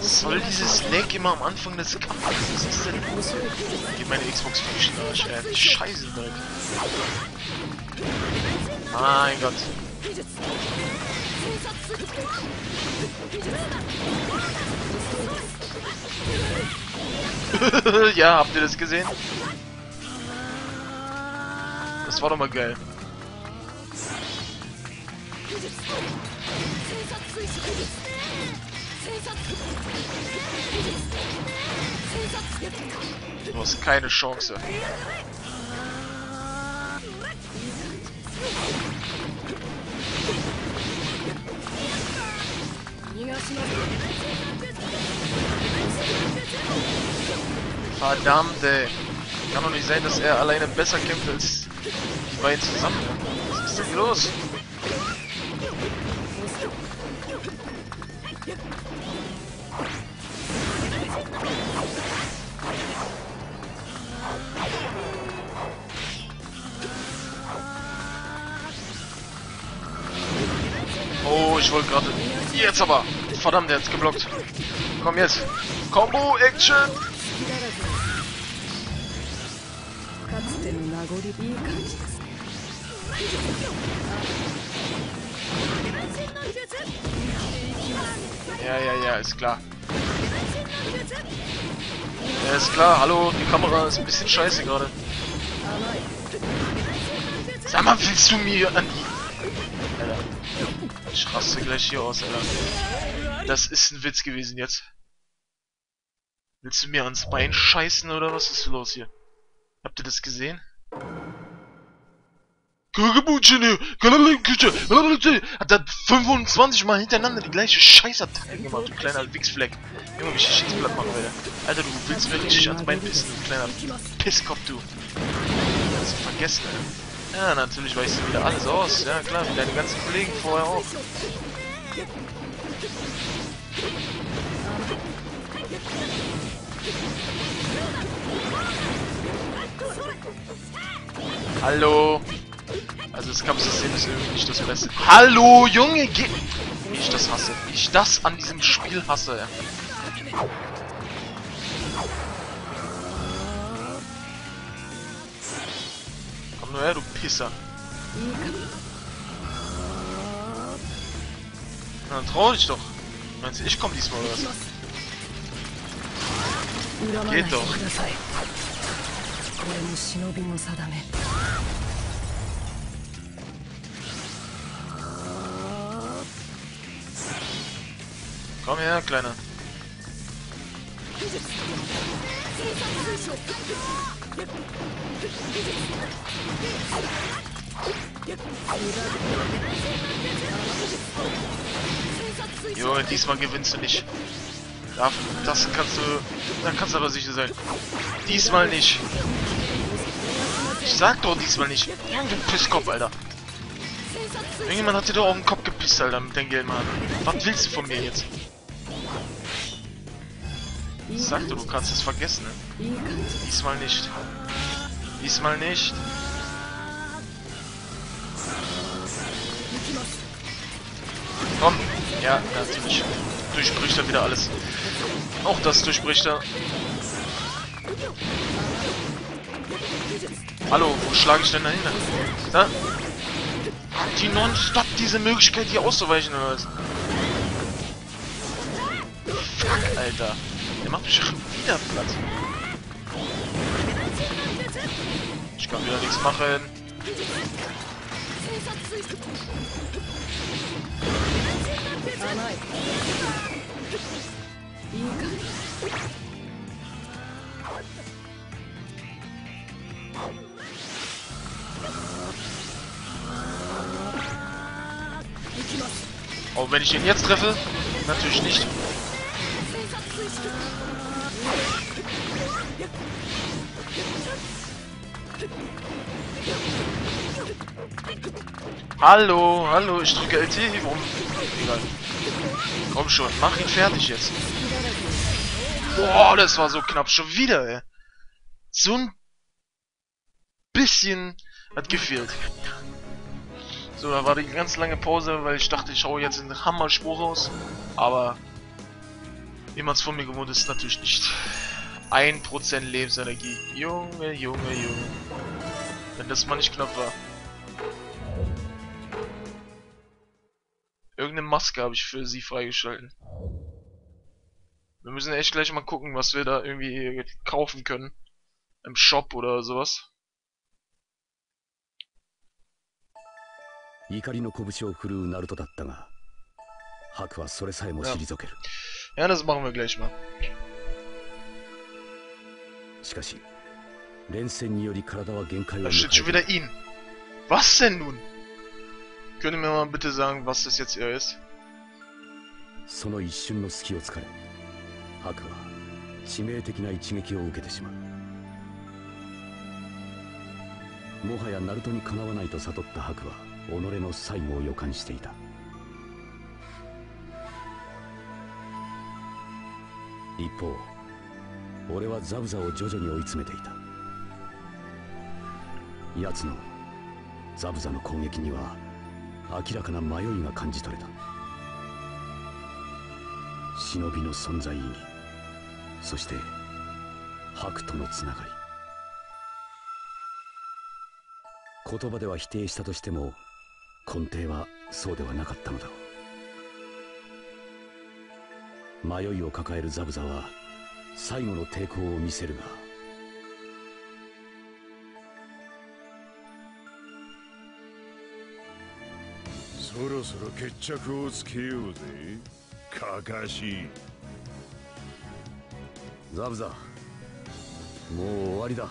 Soll dieses Lag immer am Anfang des Kampfes? Was ist denn los? Geht meine Xbox Function Arsch, ey. Scheiße, Leute. Mein Gott. ja, habt ihr das gesehen? Das war doch mal geil. Du hast keine Chance. Verdammt, ey. Kann doch nicht sein, dass er alleine besser kämpft als die beiden zusammen. Was ist denn los? Ich wollte gerade... Jetzt aber! Verdammt, hat's geblockt. Komm jetzt. Combo Action! Ja, ja, ja, ist klar. Ja, ist klar. Hallo, die Kamera ist ein bisschen scheiße gerade. Sag mal, willst du mir an die... Alter. Ich raste gleich hier aus, Alter. Das ist ein Witz gewesen jetzt. Willst du mir ans Bein scheißen oder was ist los hier? Habt ihr das gesehen? Hat er 25 Mal hintereinander die gleiche Scheißattacke gemacht, du kleiner Wichsfleck. Junge, wie ich dich jetzt platt machen werde. Alter, du willst mir richtig ans Bein pissen, du kleiner Pisskopf, du. Das vergessen, ey. Ja, natürlich weißt du wieder alles aus. Ja, klar, wie deine ganzen Kollegen vorher auch. Hallo? Also das Kampfsystem ist irgendwie nicht das Beste. Hallo, Junge, geh... Ich das hasse. Ich das an diesem Spiel hasse. Her, du Pisser. Na, dann trau dich doch. Meinst du, ich komm diesmal oder was? Geht doch. Komm her, Kleiner. Junge, diesmal gewinnst du nicht. Das kannst du... Da kannst du aber sicher sein. Diesmal nicht. Ich sag doch diesmal nicht. Du Pisskopf, Alter. Irgendjemand hat dir doch auf den Kopf gepisst, Alter, mit deinem Geldmann. Was willst du von mir jetzt? Sag du, du kannst es vergessen, ne? Diesmal nicht. Diesmal nicht. Komm. Ja, natürlich. Durchbricht er wieder alles. Auch das durchbricht er. Hallo, wo schlage ich denn da hin? Da? Hat die nonstop diese Möglichkeit hier auszuweichen oder was? Fuck, Alter. Der macht schon wieder platt. Ich kann wieder nichts machen. Oh, wenn ich ihn jetzt treffe? Natürlich nicht. Hallo, hallo, ich drücke LT. Warum? Egal. Komm schon, mach ihn fertig jetzt. Boah, das war so knapp. Schon wieder, ey. So ein bisschen hat gefehlt. So, da war die ganz lange Pause, weil ich dachte, ich hau jetzt einen Hammerspruch raus. Aber wie man es von mir gewohnt ist, natürlich nicht. 1% Lebensenergie. Junge, Junge, Junge. Wenn das mal nicht knapp war. Irgendeine Maske habe ich für sie freigeschalten. Wir müssen echt gleich mal gucken, was wir da irgendwie kaufen können. Im Shop oder sowas. 怒りの拳を振るうナルトだったが、ハクはそれさえも退ける。 Ja, das machen wir gleich mal. しかし、連戦により体は限界を Da 迎 steht schon えた wieder ihn. Was denn nun? Könnt ihr mir mal bitte sagen, was das jetzt er ist? その一瞬の隙を突かれ、ハクは致命的な一撃を受けてしまう。もはやナルトにかなわないと悟ったハクは、己の最後を予感していた。一方、俺はザブザを徐々に追い詰めていた。奴のザブザの攻撃には明らかな迷いが感じ取れた。忍びの存在意義そして白とのつながり言葉では否定したとしても根底はそうではなかったのだろう迷いを抱えるザブザは最後の抵抗を見せるがそろそろ決着をつけようぜカカシザブザもう終わりだ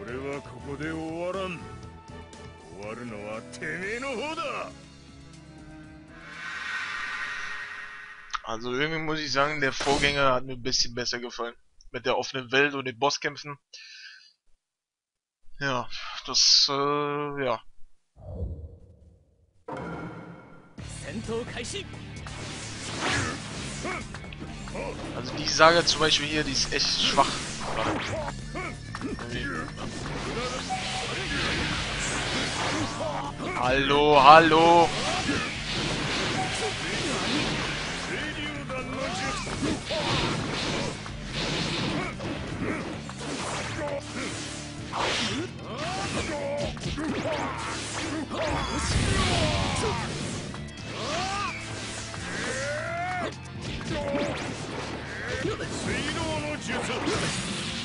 俺はここで終わらん終わるのはてめえの方だ Also irgendwie muss ich sagen, der Vorgänger hat mir ein bisschen besser gefallen. Mit der offenen Welt und den Bosskämpfen. Ja, das, äh, ja. Also die Saga zum Beispiel hier, die ist echt schwach. Hallo, hallo!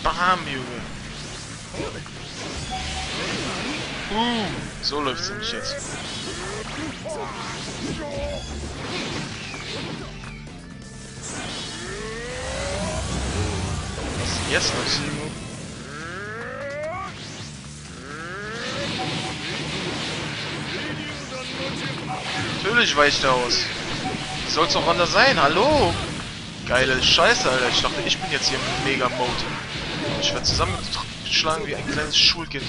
Bam, Junge. Uh, so jetzt. Was ist jetzt los? Natürlich weicht er aus. Wie soll's auch anders sein? Hallo? Geile Scheiße, Alter. Ich dachte, ich bin jetzt hier im Mega-Mode. Ich werde zusammengeschlagen wie ein kleines Schulkind.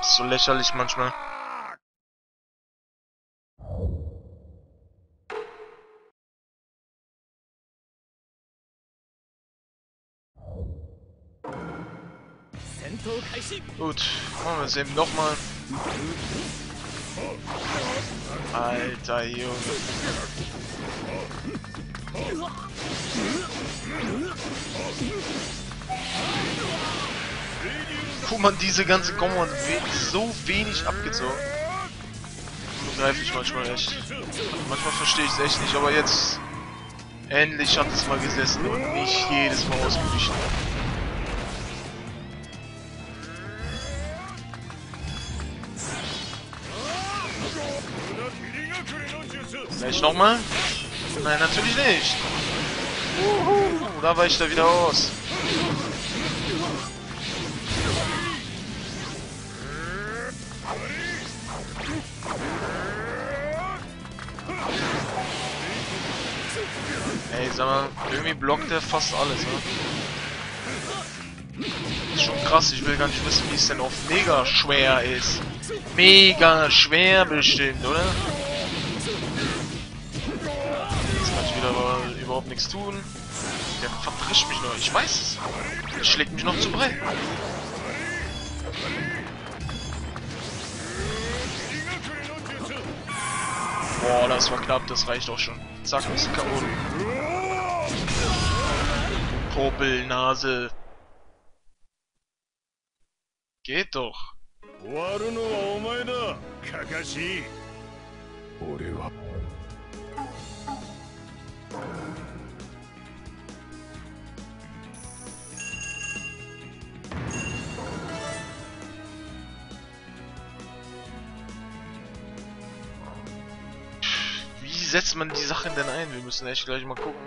So lächerlich manchmal. Gut, machen wir es eben nochmal. Alter Junge. Guck mal, diese ganze Kombo hat so wenig abgezogen. Begreife ich manchmal echt. Manchmal verstehe ich es echt nicht, aber jetzt endlich hat es mal gesessen und nicht jedes Mal ausgewichen. Vielleicht nochmal? Nein, natürlich nicht. Uhu, da weicht er wieder aus. Ey, sag mal, irgendwie blockt er fast alles, ne? Ist schon krass, ich will gar nicht wissen, wie es denn auf mega schwer ist. Mega schwer bestimmt, oder? überhaupt nichts tun. Der verfrischt mich noch. Ich weiß es. Der schlägt mich noch zu Brei. Boah, das war knapp. Das reicht auch schon. Zack, ist K.O. Popelnase. Geht doch. 終わるのはお前だ、カカシ。俺は setzt man die Sachen denn ein? Wir müssen echt gleich mal gucken.